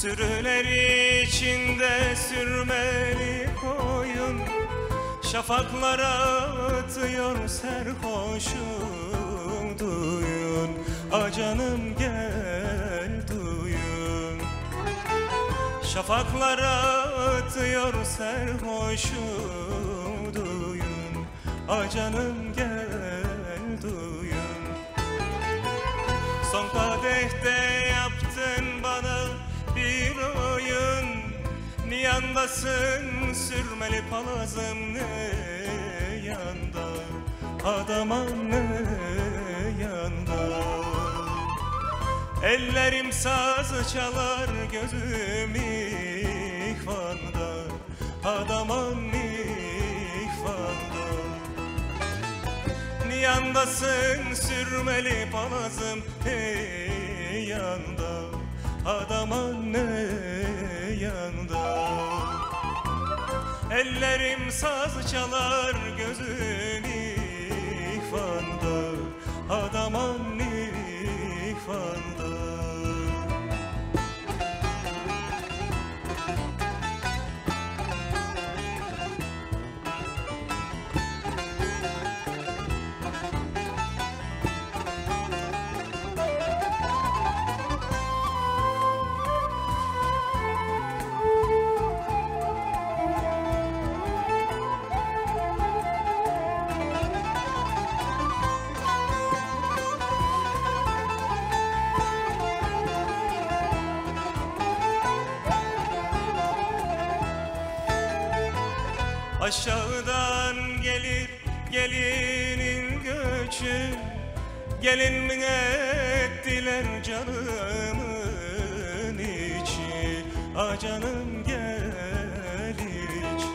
Sürüler içinde sürmeli koyun. Şafaklara atıyor serhoşum duyun. Acanım gel duyun. Şafaklara atıyor serhoşum duyun. Acanım gel duyun. Son kadehte Niyandasın sürmeli palazım ne yanda? Adaman ne yanda? Ellerim saz çalar gözüm ihvanda. Adaman ihvanda? Niyandasın sürmeli palazım hey yanda? Adam Ellerim saz çalar gözün Aşağıdan gelir gelinin göçü. Gelin mi ettiler canımın içi? Ah canım gel içi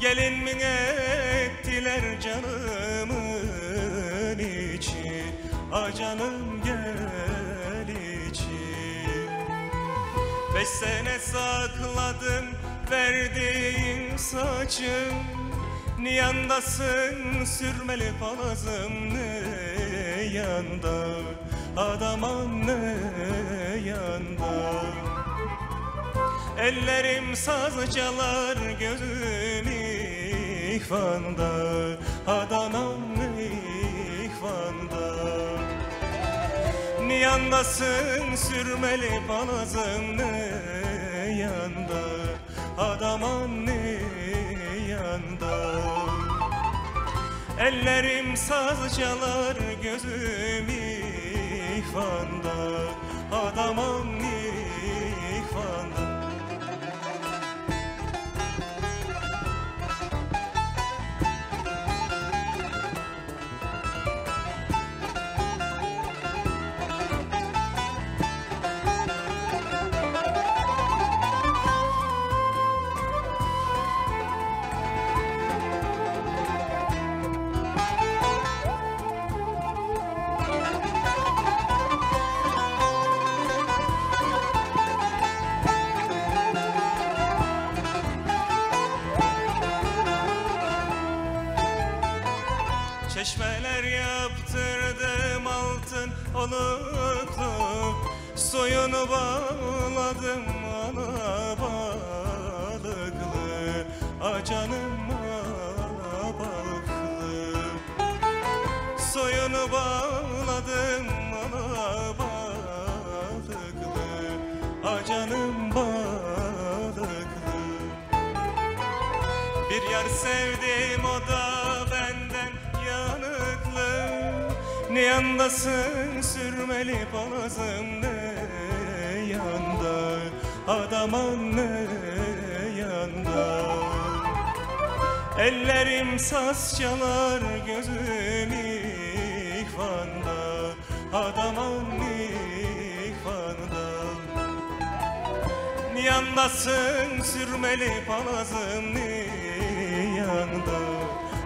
Gelin mi ettiler canımın içi? Ah canım gel içi Beş sene sakladım verdiğin saçım Niyandasın sürmeli palazım ne yanda? Adaman ne yanda? Ellerim saz çalar gözüm ihvanda. Adanam ihvanda? Niyandasın sürmeli palazım ne Ellerim saz çalar gözüm ihvanda yaptırdım altın oluklu Soyunu bağladım ana balıklı Acanım ana balıklı. Soyunu bağladım ana balıklı Acanım balıklı. Bir yar sevdim o da Ne yandasın sürmeli palazım ne yanda? Adam ne yanda? Ellerim saz çalar gözüm ihvanda Adam ihvanda Yandasın sürmeli palazım ne yanda?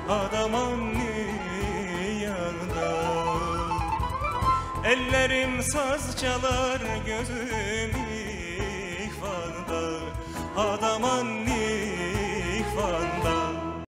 Adamın ne Ellerim saz çalar gözüm ihvanda Adamın ne